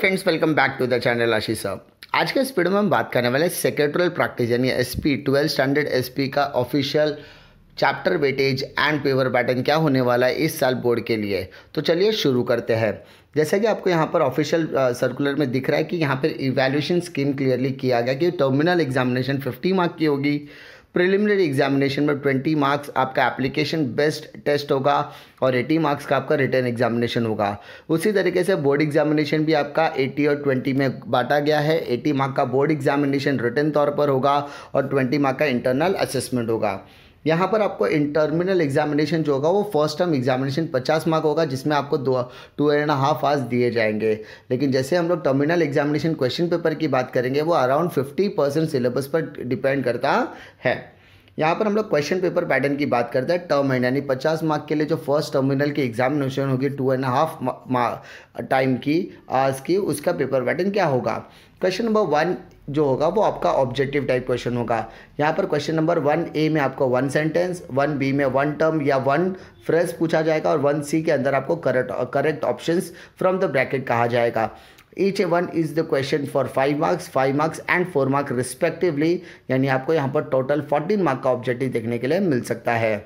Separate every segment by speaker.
Speaker 1: Friends welcome back to the channel Ashish साहब आज के इस वीडियो में हम बात करने वाले सेक्रेटरियल प्रैक्टिस यानी S P twelfth standard S P का official chapter weightage and paper pattern क्या होने वाला है इस साल बोर्ड के लिए? तो चलिए शुरू करते हैं। जैसा कि आपको यहाँ पर ऑफिशियल सर्कुलर में दिख रहा है कि यहाँ पर इवैल्यूएशन स्कीम क्लियरली किया गया कि टर्मिनल एग्जामिनेशन 50 मार्क की होगी। प्रिलिमिनरी एग्जामिनेशन में ट्वेंटी मार्क्स आपका एप्लीकेशन बेस्ट टेस्ट होगा और एटी मार्क्स का आपका रिटर्न एग्जामिनेशन होगा। उसी तरीके से बोर्ड एग्जामिनेशन भी आपका एटी और ट्वेंटी में बांटा गया है। एटी मार्क का बोर्ड एग्जामिनेशन रिटर्न तौर पर होगा और ट्वेंटी मार्क का इंटरनल असेसमेंट होगा। यहाँ पर आपको इंटरमिनल एग्जामिनेशन जो होगा, वो फ़र्स्ट टर्म एग्जामिनेशन पचास मार्क होगा, जिसमें आपको दो टू एंड हाफ़ आवर्स दिए जाएँगे। लेकिन जैसे हम लोग टर्मिनल एग्जामिनेशन क्वेश्चन पेपर की बात करेंगे, वो अराउंड फिफ्टी परसेंट सिलेबस पर डिपेंड करता है। यहाँ पर हम लोग क्वेश्चन पेपर पैटर्न की बात करते हैं। टर्म है, यानी पचास मार्क के लिए जो फ़र्स्ट टर्मिनल की एग्जामिनेशन होगी टू एंड हाफ़ टाइम की आवर्स की, उसका पेपर पैटर्न क्या होगा? क्वेश्चन नंबर वन जो होगा, वो आपका ऑब्जेक्टिव टाइप क्वेश्चन होगा। यहाँ पर क्वेश्चन नंबर वन ए में आपको वन सेंटेंस वन बी में वन टर्म या वन फ्रेज पूछा जाएगा और वन सी के अंदर आपको correct correct options from the bracket कहा जाएगा। Each one is the question for five marks five marks and four mark respectively यानी आपको यहाँ पर टोटल फोर्टीन मार्क का ऑब्जेक्टिव देखने के लिए मिल सकता है।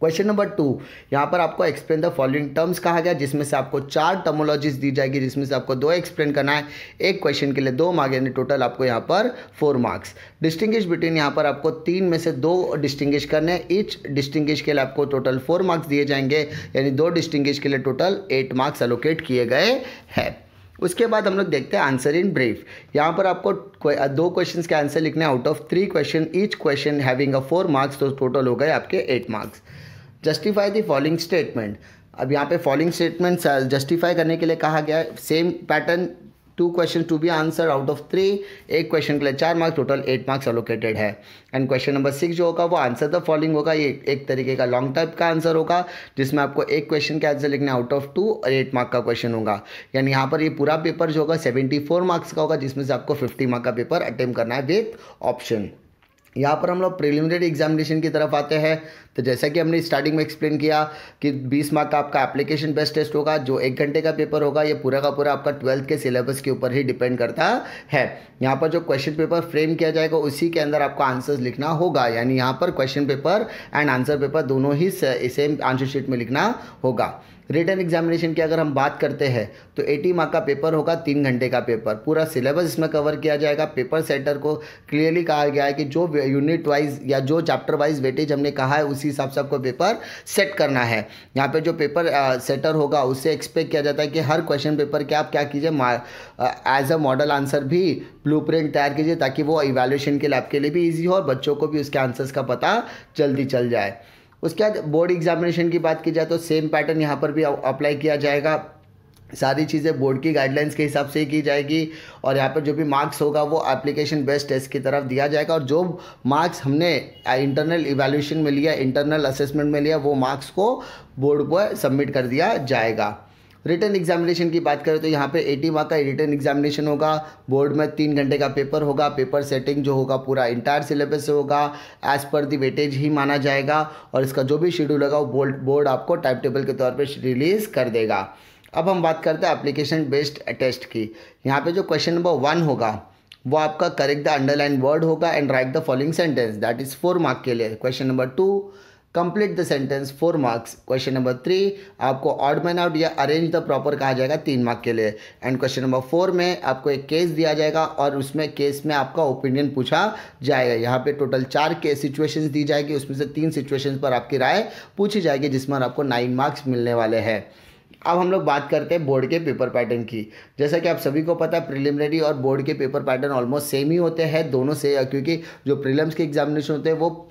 Speaker 1: क्वेश्चन नंबर टू यहाँ पर आपको एक्सप्लेन द फॉलोइंग टर्म्स कहा गया, जिसमें से आपको चार टर्मोलॉजीज दी जाएगी, जिसमें से आपको दो एक्सप्लेन करना है। एक क्वेश्चन के लिए दो मार्क यानी टोटल आपको यहाँ पर फोर मार्क्स डिस्टिंग्विश बिटवीन यहाँ पर आपको तीन में से दो डिस्टिंग्विश करने हैं। ईच डिस्टिंग्विश के लिए आपको टोटल फोर मार्क्स दिए जाएँगे। यानी दो डिस्टिंग्विश के लिए टोटल एट मार्क्स अलोकेट किए गए हैं। उसके बाद हम लोग देखते हैं आंसर इन ब्रीफ यहाँ पर आपको दो क्वेश्चन के आंसर लिखने out of three question each question having a four marks तो टोटल हो गए आपके eight marks justify the following statement अब यहाँ पे फॉलोइंग स्टेटमेंट जस्टिफाई करने के लिए कहा गया है same pattern two question to be answer out of three एक क्वेश्चन के लिए चार marks total eight marks allocated है। एंड क्वेश्चन नंबर सिक्स जो होगा, वो आंसर द फॉलोइंग होगा। ये एक तरीके का लॉन्ग टाइप का आंसर होगा, जिसमें आपको एक क्वेश्चन के आंसर लिखना आउट ऑफ़ टू और एट मार्क का क्वेश्चन होगा। यानी यहाँ पर ये पूरा पेपर जो होगा सेवेंटी फोर मार्क्स का होगा, जिसमें से आपको फिफ्टी मार्क का पेपर अटेम्प्ट करना है विथ ऑप्शन यहाँ पर हम लोग प्रिलिमिनरी एग्जामिनेशन की तरफ़ आते हैं। तो जैसा कि हमने स्टार्टिंग में एक्सप्लेन किया कि 20 मार्क का आपका एप्लीकेशन बेस्ट टेस्ट होगा, जो एक घंटे का पेपर होगा, ये पूरा का पूरा आपका ट्वेल्थ के सिलेबस के ऊपर ही डिपेंड करता है। यहाँ पर जो क्वेश्चन पेपर फ्रेम किया जाएगा, उसी के अंदर आपको आंसर्स लिखना होगा। यानी यहाँ पर question paper and answer paper दोनों ही सेम आंसर शीट में लिखना होगा। रिटर्न एग्जामिनेशन की अगर हम बात करते हैं तो 80 मार्क का पेपर होगा तीन घंटे का पेपर। पूरा सिलेबस इसमें कवर किया जाएगा। पेपर सेटर को क्लियरली कहा गया है कि जो यूनिट वाइज या जो चैप्टर वाइज वेटेज हमने कहा है, उसी हिसाब से आपको पेपर सेट करना है। यहाँ पे जो पेपर सेटर होगा, उससे एक्सपेक्ट किया जाता है कि हर क्वेश्चन पेपर के आप क्या कीजिए एज अ मॉडल आंसर भी ब्लू तैयार कीजिए, ताकि वो इवेल्यूशन के लिए आपके लिए भी ईजी हो और बच्चों को भी उसके आंसर्स का पता जल्दी चल जाए। उसके बाद बोर्ड एग्जामिनेशन की बात की जाए तो सेम पैटर्न यहाँ पर भी अप्लाई किया जाएगा। सारी चीज़ें बोर्ड की गाइडलाइंस के हिसाब से ही की जाएगी और यहाँ पर जो भी मार्क्स होगा वो एप्लीकेशन बेस्ड टेस्ट की तरफ़ दिया जाएगा और जो मार्क्स हमने इंटरनल इवेल्यूशन में लिया इंटरनल असेसमेंट में लिया, वो मार्क्स को बोर्ड पर सबमिट कर दिया जाएगा। रिटर्न एग्जामिनेशन की बात करें तो यहाँ पे 80 मार्क का रिटर्न एग्जामिनेशन होगा। बोर्ड में तीन घंटे का पेपर होगा। पेपर सेटिंग जो होगा, पूरा इंटायर सिलेबस से होगा। एज पर दी वेटेज ही माना जाएगा और इसका जो भी शेड्यूल होगा, वो बोर्ड बोर्ड आपको टाइम टेबल के तौर पर रिलीज़ कर देगा। अब हम बात करते हैं एप्लीकेशन बेस्ड टेस्ट की। यहाँ पे जो क्वेश्चन नंबर वन होगा, वो आपका करेक्ट द अंडरलाइन वर्ड होगा and write the following sentence that is four mark के लिए। Question number two complete the sentence four marks question number three आपको ऑड मैन आउट या अरेंज द प्रॉपर कहा जाएगा तीन मार्क के लिए। एंड क्वेश्चन नंबर फोर में आपको एक केस दिया जाएगा और उसमें केस में आपका ओपिनियन पूछा जाएगा। यहाँ पे टोटल चार केस सिचुएशंस दी जाएगी, उसमें से तीन सिचुएशंस पर आपकी राय पूछी जाएगी, जिसमें आपको नाइन मार्क्स मिलने वाले हैं। अब हम लोग बात करते हैं बोर्ड के पेपर पैटर्न की। जैसा कि आप सभी को पता है प्रिलिमिनरी और बोर्ड के पेपर पैटर्न ऑलमोस्ट सेम ही होते हैं, दोनों से, क्योंकि जो प्रीलिम्स के एग्जामिनेशन होते हैं, वो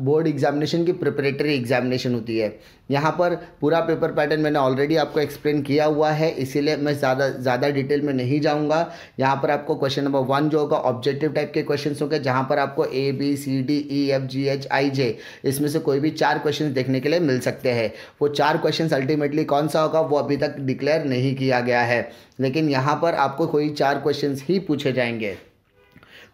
Speaker 1: बोर्ड एग्जामिनेशन की प्रिपरेटरी एग्जामिनेशन होती है। यहाँ पर पूरा पेपर पैटर्न मैंने ऑलरेडी आपको एक्सप्लेन किया हुआ है, इसीलिए मैं ज़्यादा ज़्यादा डिटेल में नहीं जाऊँगा। यहाँ पर आपको क्वेश्चन नंबर वन जो होगा ऑब्जेक्टिव टाइप के क्वेश्चन होंगे, जहाँ पर आपको A B C D E F G H I J इसमें से कोई भी चार क्वेश्चन देखने के लिए मिल सकते हैं। वो चार क्वेश्चन अल्टीमेटली कौन सा होगा, वो अभी तक डिक्लेयर नहीं किया गया है। लेकिन यहाँ पर आपको कोई चार क्वेश्चन ही पूछे जाएँगे।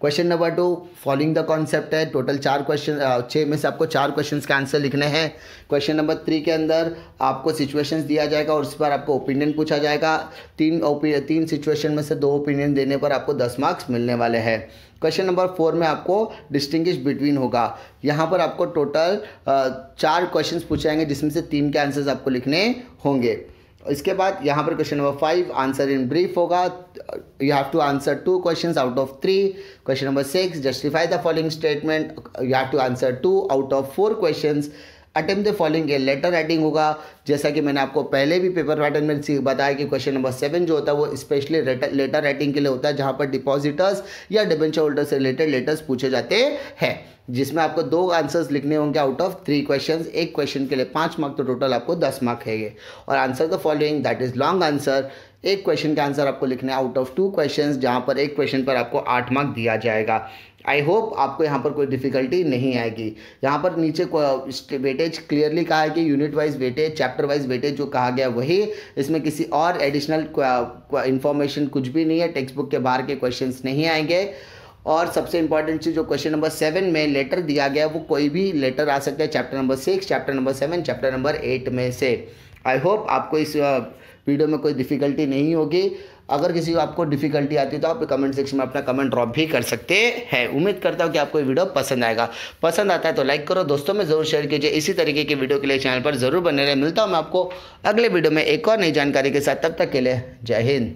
Speaker 1: Question number two following the concept है टोटल चार क्वेश्चन छः में से आपको चार क्वेश्चन का आंसर लिखने हैं। क्वेश्चन नंबर थ्री के अंदर आपको सिचुएशंस दिया जाएगा और उस पर आपको ओपिनियन पूछा जाएगा। तीन तीन सिचुएशन में से दो ओपिनियन देने पर आपको दस मार्क्स मिलने वाले हैं। क्वेश्चन नंबर फोर में आपको डिस्टिंग्विश बिटवीन होगा। यहाँ पर आपको टोटल चार क्वेश्चंस पूछे जाएँगे जिसमें से तीन के आंसर्स आपको लिखने होंगे। इसके बाद यहाँ पर question number five answer in brief होगा। You have to answer two question out of three question number six justify the following statement you have to answer two out of four question attempt the following a letter writing होगा। जैसा कि मैंने आपको पहले भी paper pattern में बताया कि क्वेश्चन नंबर सेवन जो होता है, वो स्पेशली लेटर राइटिंग के लिए होता है, जहाँ पर डिपॉजिटर्स या डिबेंचर होल्डर से रिलेटेड लेटर्स पूछे जाते हैं। जिसमें आपको दो आंसर्स लिखने होंगे आउट ऑफ़ थ्री क्वेश्चन एक क्वेश्चन के लिए पाँच मार्क तो टोटल आपको दस मार्क है और answer the following that is long answer एक क्वेश्चन का आंसर आपको लिखना है आउट ऑफ़ टू क्वेश्चन जहाँ पर एक क्वेश्चन पर आपको आठ मार्क दिया जाएगा। आई होप आपको यहाँ पर कोई डिफिकल्टी नहीं आएगी। यहाँ पर नीचे वेटेज क्लियरली कहा है कि unit wise weightage chapter wise weightage जो कहा गया वही, इसमें किसी और एडिशनल इन्फॉर्मेशन कुछ भी नहीं है टेक्स्ट बुक के बाहर के क्वेश्चन नहीं आएँगे। और सबसे इंपॉर्टेंट चीज़ जो क्वेश्चन नंबर सेवन में लेटर दिया गया, वो कोई भी लेटर आ सकता है chapter number six chapter number seven chapter number eight में से। आई होप आपको इस वीडियो में कोई डिफ़िकल्टी नहीं होगी। अगर किसी को आपको डिफ़िकल्टी आती है तो आप कमेंट सेक्शन में अपना कमेंट ड्रॉप भी कर सकते हैं। उम्मीद करता हूँ कि आपको ये वीडियो पसंद आएगा। पसंद आता है तो लाइक करो, दोस्तों में ज़रूर शेयर कीजिए। इसी तरीके की वीडियो के लिए चैनल पर ज़रूर बने रहे। मिलता हूँ मैं आपको अगले वीडियो में एक और नई जानकारी के साथ। तब तक के लिए जय हिंद।